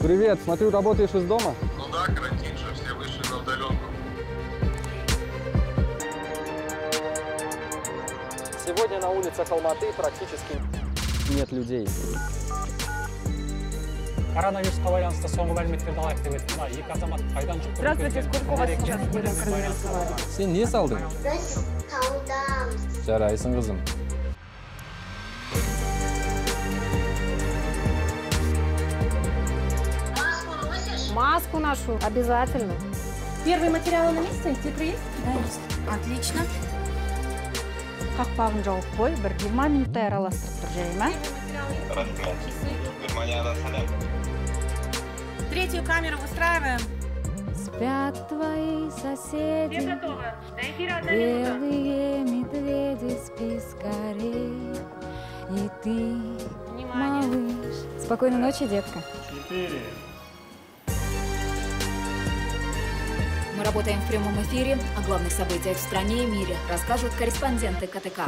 Привет, смотрю, работаешь из дома? Ну да, карантин же, все вышли на удаленку. Сегодня на улицах Алматы практически нет людей. коронавирусқа байланысты соңғы мәліметтерді алайық деп едік мына екі азамат қайдан жұқтырып Здравствуйте, келгенін, сколько у вас қандай сейчас екенін было коронавирусного? Сен не салдың? Жарайсың қызым. Маску ношу. Обязательно. Первые материалы на месте? Цифры есть? Да, есть. Отлично. қақпағын жауып қой бір жиырма минуттай араластырып тұр. Третью камеру выстраиваем. спят твои соседи готовы. До эфира одна белые медведи спи скорей и ты малыш спокойной ночи детка Мы работаем в прямом эфире. О главных событиях в стране и мире расскажут корреспонденты КТК.